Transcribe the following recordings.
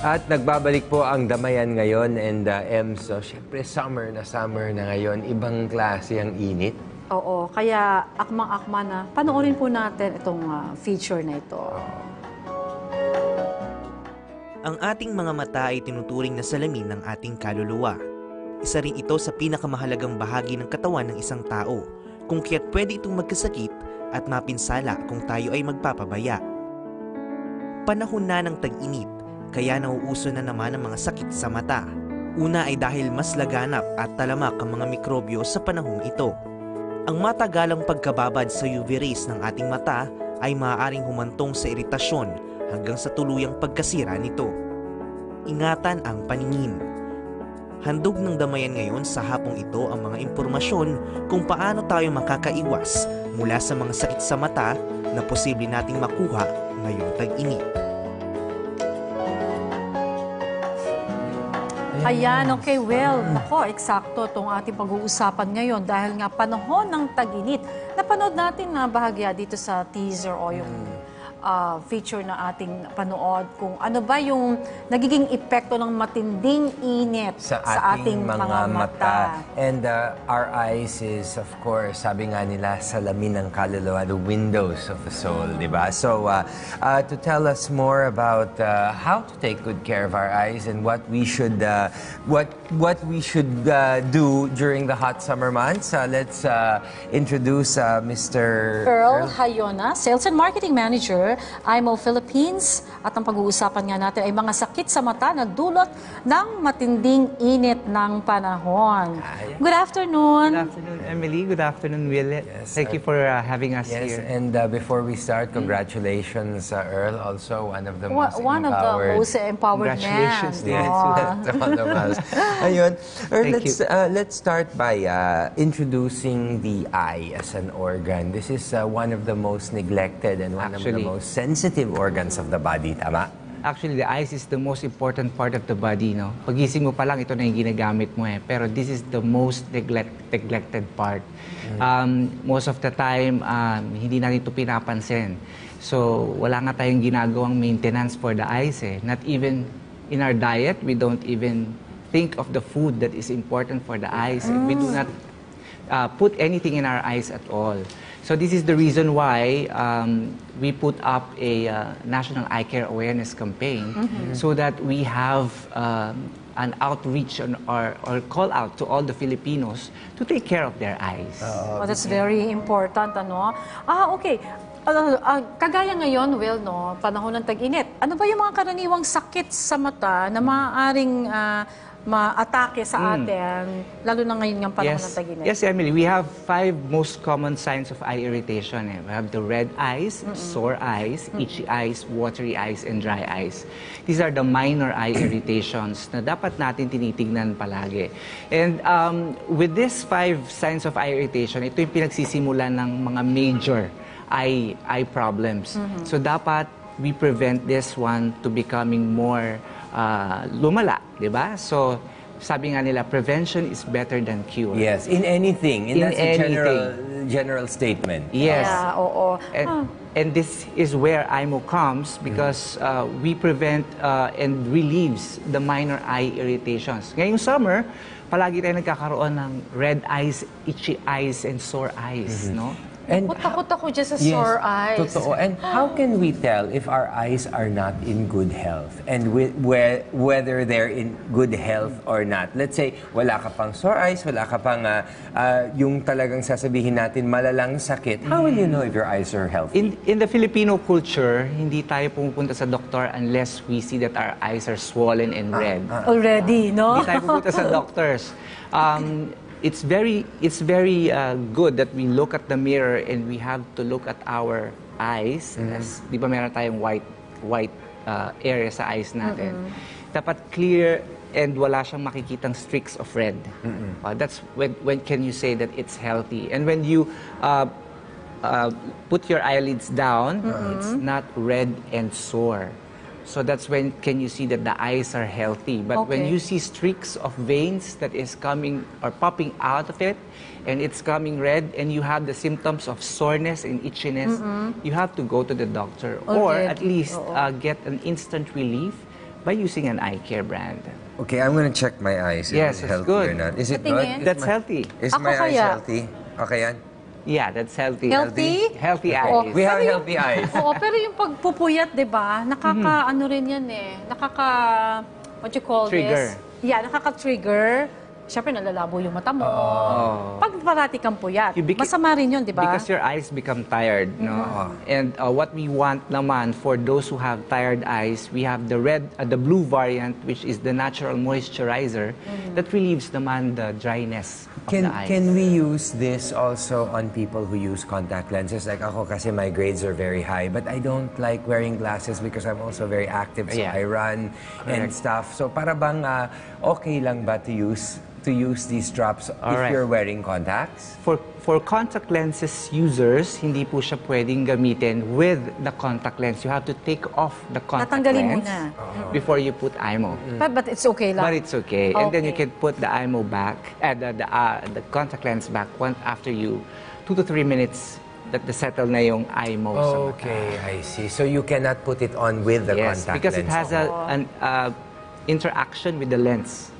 At nagbabalik po ang damayan ngayon and uh, Ems, so syempre summer na summer na ngayon, ibang klase ang init. Oo, kaya akmang-akma na panoorin po natin itong ah, feature na ito. Ang ating mga mata ay tinuturing na salamin ng ating kaluluwa. Isa rin ito sa pinakamahalagang bahagi ng katawan ng isang tao, kung kaya't pwede itong magkasakit at mapinsala kung tayo ay magpapabaya. Panahon na ng tag-init, kaya nauuso na naman ang mga sakit sa mata. Una ay dahil mas laganap at talamak ang mga mikrobyo sa panahong ito. Ang matagalang pagkababad sa UV rays ng ating mata ay maaaring humantong sa iritasyon hanggang sa tuluyang pagkasira nito. Ingatan ang paningin. Handog ng damayan ngayon sa hapong ito ang mga impormasyon kung paano tayo makakaiwas mula sa mga sakit sa mata na posible nating makuha ngayong tag-init. Ayan, okay, well, nako, eksakto itong ating pag-uusapan ngayon dahil nga panahon ng tag-init. Napanood natin na bahagya dito sa teaser o yung ah, feature na ating panood kung ano ba yung nagiging epekto ng matinding init sa ating, mga, mata. And uh, our eyes is, of course, sabi nga nila, salamin ng kaluluwa, the windows of the soul, di ba? So, uh, uh, to tell us more about uh, how to take good care of our eyes and what we should, uh, what what we should uh, do during the hot summer months, uh, let's uh, introduce uh, Mr. Earl Hayona, Sales and Marketing Manager, IMO Philippines. At ang pag-uusapan nga natin ay mga sakit sa mata na dulot ng matinding init ng panahon. Good afternoon. Good afternoon, Emily. Good afternoon, Will. Yes, Thank uh, you for uh, having us Yes, here. and uh, before we start, congratulations, uh, Earl. Also, one of the most One of the empowered most empowered men. Congratulations, Yes, Oo. to all of us. Ayun. Earl, Thank let's, you. uh, let's start by uh, introducing the eye as an organ. This is uh, one of the most neglected and one of Actually. the most sensitive organs of the body, tama? Actually, the eyes is the most important part of the body, no? Pagising mo pa lang, ito na yung ginagamit mo eh. Pero this is the most neglect, neglected part. Um, most of the time, um, hindi natin ito pinapansin. So, wala nga tayong ginagawang maintenance for the eyes eh. Not even in our diet, we don't even think of the food that is important for the eyes. We do not uh, put anything in our eyes at all. So this is the reason why um, we put up a uh, national eye care awareness campaign so that we have um, an outreach on, or, or call out to all the Filipinos to take care of their eyes. Oh, that's very important, ano? Ah, okay. Ah, ah, kagaya ngayon, well, no, panahon ng tag-init. Ano ba yung mga karaniwang sakit sa mata na maaaring ah, ma-atake sa atin, lalo na ngayon ng panahon ng tag-init? Yes, Emily, we have five most common signs of eye irritation. Eh. We have the red eyes, sore eyes, itchy eyes, watery eyes, and dry eyes. These are the minor eye irritations na dapat natin tinitignan palagi. And um, with these five signs of eye irritation, ito yung pinagsisimulan ng mga major eye, eye problems. So dapat we prevent this one to becoming more uh, lumala, di ba? So, sabi nga nila, prevention is better than cure. Yes, in anything. And In that's a general, general statement. Yes. Yeah, oo. And, Ah, and this is where IMO comes because uh, we prevent uh, and relieves the minor eye irritations. Ngayong summer, palagi tayo nagkakaroon ng red eyes, itchy eyes, and sore eyes, no? And takot ako dyan sa Yes, sore eyes. Totoo. And how can we tell if our eyes are not in good health and wi- whe- whether they're in good health or not? Let's say wala ka pang sore eyes, wala ka pang ah, ah, yung talagang sasabihin natin malalang sakit. How will you know if your eyes are healthy? In, in the Filipino culture, hindi tayo pumupunta sa doktor unless we see that our eyes are swollen and red. Already, no? Hindi tayo pupunta sa doctors. Um, it's very it's very uh, good that we look at the mirror and we have to look at our eyes. As, di ba meron tayong white white uh, area sa eyes natin. Dapat clear and wala siyang makikitang streaks of red. Uh, that's when, when can you say that it's healthy. And when you uh, uh, put your eyelids down, it's not red and sore. So that's when can you see that the eyes are healthy. But when Okay. you see streaks of veins that is coming or popping out of it, and it's coming red, and you have the symptoms of soreness and itchiness, you have to go to the doctor or Already, at least uh, get an instant relief by using an eye care brand. Okay, I'm gonna check my eyes. if Yes, it's or good. not. Is it Patingin. good? That's Is my- healthy. Is Ako my eyes healthy? Okay yan? Yeah, that's healthy. Healthy? Healthy Oo. eyes. We have Pero yung- healthy eyes. Oo, pero yung pagpupuyat, di ba, nakaka, ano rin yan eh, nakaka, what you call Trigger. this? Yeah, nakaka-trigger. Siyempre, nalalabo yung mata mo. Pag parati kang puyat, You masama rin yun, di ba? Because your eyes become tired, no? And uh, what we want naman for those who have tired eyes, we have the red, uh, the blue variant, which is the natural moisturizer that relieves naman the dryness of Can the eyes. can we use this also on people who use contact lenses? Like ako kasi my grades are very high, but I don't like wearing glasses because I'm also very active, so Yeah. I run and stuff. So para bang ah, okay lang ba to use to use these drops if Alright. you're wearing contacts? For, for contact lenses users, hindi po siya pwedeng gamitin with the contact lens. You have to take off the contact Tatanggalin lens muna. before you put IMO. But, but it's okay lang. But it's okay. And then you Okay. can put the IMO back, uh, the, the, uh, the contact lens back once after you, two to three minutes that the settle na yung IMO sa mata. Okay, I see. So you cannot put it on with the yes, contact because lens. it has a, an uh, interaction with the lens.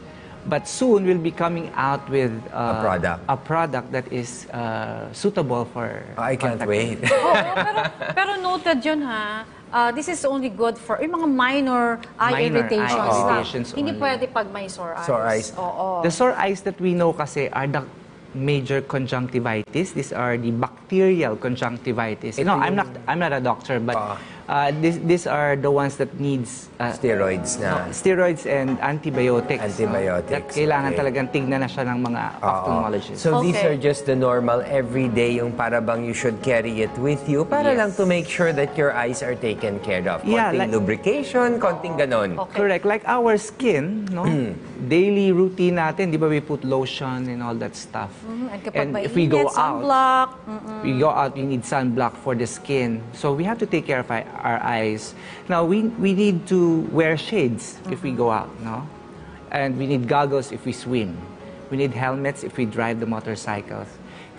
But soon we'll be coming out with uh, A product. a product that is uh, suitable for I can't wait. Oo, pero, pero noted yun ha. Ah, this is only good for yung mga minor eye Minor irritations, eye lang. irritations Hindi only. pwede pag may sore eyes. Sore eyes. Oo. The sore eyes that we know kasi are the major conjunctivitis. These are the bacterial conjunctivitis. No, I'm not I'm not a doctor, but Ah. Uh, this, these are the ones that needs uh, Steroids na. no, steroids and antibiotics. Antibiotics, That kailangan okay. talagang tignan na siya ng mga Oo. ophthalmologists. So these Okay. are just the normal everyday yung para bang you should carry it with you para Yes. lang to make sure that your eyes are taken care of. Yeah, Konting like- lubrication, konting ganon. Okay. Correct. Like our skin, no? Hmm. Daily routine natin, di ba we put lotion and all that stuff. Mhm, And kapag And if we go out, sunblock, mm, we go out, we need sunblock for the skin. So we have to take care of our, our eyes. Now, we, we need to wear shades if we go out, no? And we need goggles if we swim. We need helmets if we drive the motorcycles.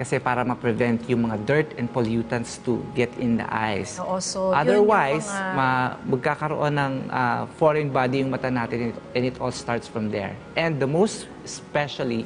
Kasi para ma-prevent yung mga dirt and pollutants to get in the eyes. Oo, so yun yung Otherwise, mga- ma- magkakaroon ng ah, foreign body yung mata natin and it, and it all starts from there. And the most especially,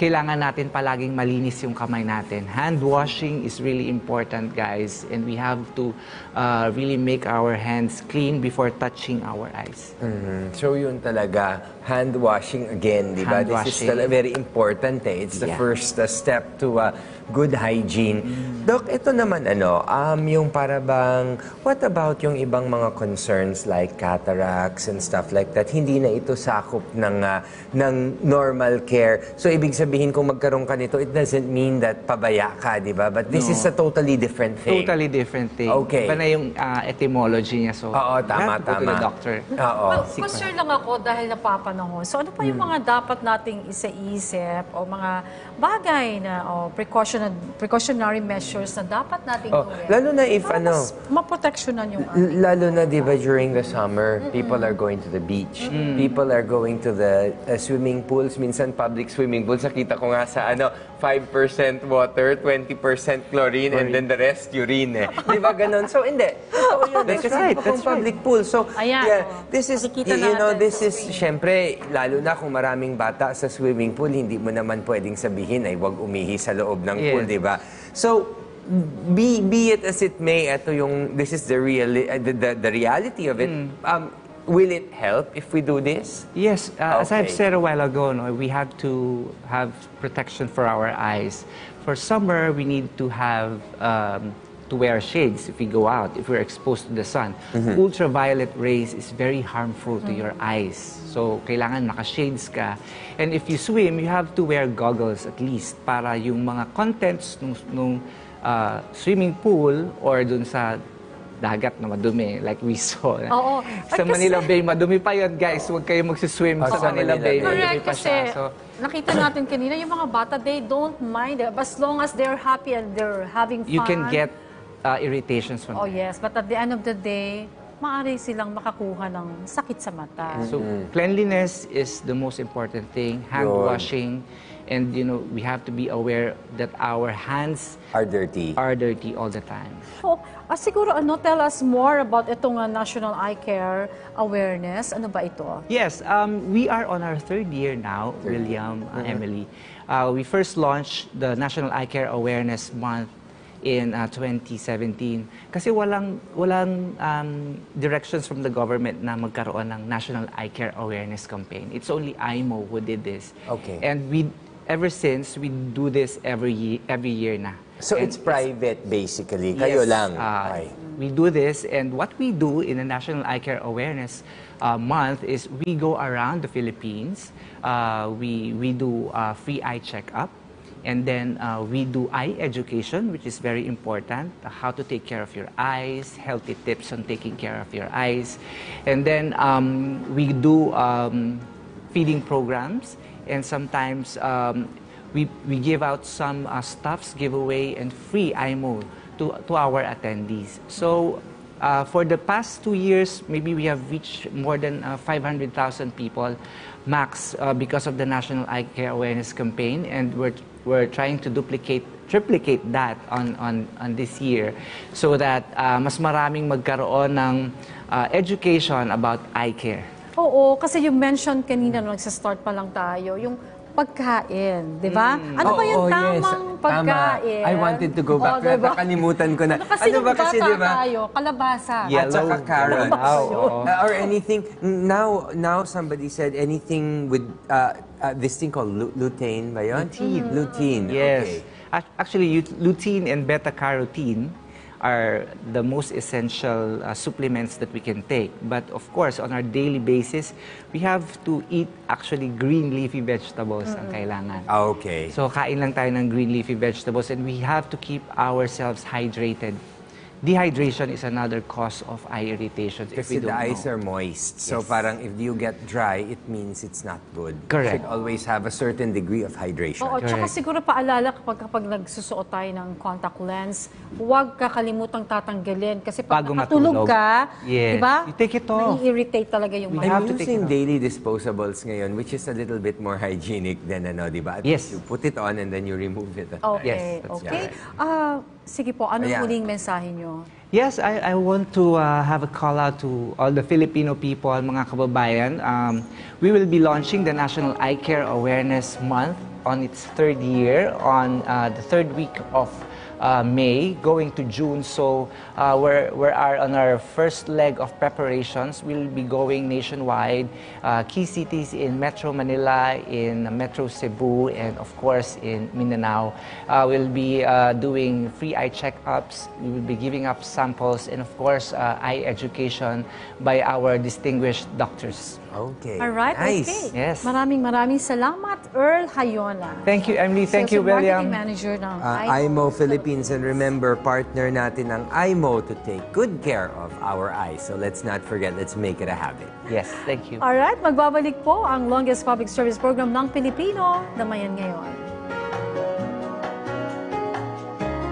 kailangan natin palaging malinis yung kamay natin. Hand washing is really important, guys. And we have to uh, really make our hands clean before touching our eyes. Mhm. So yun talaga, hand washing again, di ba? Hand This is washing. talaga very important eh. It's the Yeah. first uh, step to uh, good hygiene. Doc, ito naman ano, um, yung para bang, what about yung ibang mga concerns like cataracts and stuff like that? Hindi na ito sakop ng, uh, ng normal care. So ibig sabihin kung magkaroon ka nito, it doesn't mean that pabaya ka, di ba? But this No. is a totally different thing. Totally different thing. Okay. Iba na yung ah, etymology niya. So, Oo, tama, tama. the doctor. Oo. Well, concern lang ako dahil napapanahon. So ano pa yung mga dapat nating isa-isip o mga bagay na o precaution, precautionary measures na dapat nating Oh, gawin? lalo na if para ano, maproteksyonan yung ating Lalo na, di ba, during the summer, people are going to the beach. People are going to the uh, swimming pools. Minsan, public swimming pools. Nakita ko nga sa ano, 5% water, 20% chlorine, and then the rest urine eh. Di ba ganon? So, hindi. Totoo yun. That's Kasi right, that's pang public pool. So, Ayan, yeah, oh. this is, Nakikita you know, natin this sa is, screen. syempre, lalo na kung maraming bata sa swimming pool, hindi mo naman pwedeng sabihin ay wag umihi sa loob ng pool, di ba? So, be be it as it may, ito yung this is the real the, the, the reality of it. Hmm. Um, will it help if we do this? Yes, uh, as I've Okay. said a while ago, no, we have to have protection for our eyes. For summer, we need to have um, to wear shades if we go out, if we're exposed to the sun. Ultraviolet rays is very harmful to your eyes. So, kailangan naka-shades ka. And if you swim, you have to wear goggles at least para yung mga contents nung, nung uh, swimming pool or dun sa dagat na madumi, like we saw. Oo. Sa At kasi- Manila Bay, madumi pa yun, guys. Huwag kayo magsiswim Ah, sa sa Manila Manila Bay. Bay. Madumi Correct, pa kasi siya. So, nakita natin kanina, yung mga bata, they don't mind. eh. As long as they're happy and they're having fun. you can get uh, irritations from Oh yes, but at the end of the day, maaari silang makakuha ng sakit sa mata. So cleanliness is the most important thing. Hand Yun. washing, and you know we have to be aware that our hands Are dirty. are dirty all the time. So, ah, siguro ano, tell us more about itong ah, National Eye Care Awareness. Ano ba ito? Yes, um, we are on our third year now, William, uh, Emily. Uh, we first launched the National Eye Care Awareness Month in uh, 2017 kasi walang walang um, directions from the government na magkaroon ng National Eye Care Awareness Campaign. It's only IMO who did this. Okay. And we ever since we do this every year, every year na. So And it's private basically. Kayo Yes, lang. uh. We do this, and what we do in the National Eye Care Awareness uh, Month is we go around the Philippines. Uh, we we do uh, free eye checkup, and then uh, we do eye education, which is very important. uh, How to take care of your eyes, healthy tips on taking care of your eyes, and then um, we do um, feeding programs, and sometimes um, we, we give out some uh, stuffs giveaway and free IMO to, to our attendees. So uh, for the past two years, maybe we have reached more than uh, 500,000 people max uh, because of the National Eye Care Awareness Campaign, and we're, we're trying to duplicate triplicate that on, on, on this year so that uh, mas maraming magkaroon ng uh, education about eye care. Oo, kasi you mentioned kanina nung nagsa-start pa lang tayo, yung pagkain, di ba? Ano ba yung Oo, yes. tamang pagkain? Tama. I wanted to go back. Oo, di ba? Nakalimutan ko na. Kasi ano ba kasi, di ba? tayo, kalabasa. At saka carrot. Wow, oo. Uh, or anything. Now, now somebody said anything with uh, uh, this thing called lu- lutein ba yun? Lutein. Lutein. Yes. Okay. Ac- Actually, ut- lutein and beta-carotene are the most essential uh, supplements that we can take. But of course, on our daily basis, we have to eat actually green leafy vegetables ang kailangan. Ah, Okay. So kain lang tayo ng green leafy vegetables and we have to keep ourselves hydrated. Dehydration is another cause of eye irritations if we the eyes know. are moist. So Yes. parang if you get dry, it means it's not good. You Correct. should always have a certain degree of hydration. Oo, tsaka Correct. siguro paalala kapag, kapag nagsusuot tayo ng contact lens, huwag kakalimutang tatanggalin. Kasi pag Bago nakatulog matulog. ka, Yes. di ba? You take it off. Nai-irritate talaga yung We mata. have I'm to take using it off. daily disposables ngayon, which is a little bit more hygienic than ano, di ba? Yes. You put it on and then you remove it. Okay, Yes, that's okay. right. Ah, sige po, anong Ayan. huling mensahe nyo? Yes, I, I want to uh, have a call out to all the Filipino people, mga kababayan. Um, we will be launching the National Eye Care Awareness Month on its third year on uh, the third week of uh, May, going to June. So uh, we're, we are on our first leg of preparations. We'll be going nationwide, uh, key cities in Metro Manila, in Metro Cebu, and of course in Mindanao. Uh, we'll be uh, doing free eye checkups. We will be giving up samples, and of course uh, eye education by our distinguished doctors. Okay. Alright, nice. okay. Yes. Maraming maraming salamat, Earl Hayona. Thank you, Emily. Thank Sales you, and Marketing William. Manager ng Uh, IMO Philippines and remember partner natin ang IMO to take good care of our eyes. So let's not forget, let's make it a habit. Yes, thank you. Alright, magbabalik po ang longest public service program ng Pilipino, Damayan Ngayon.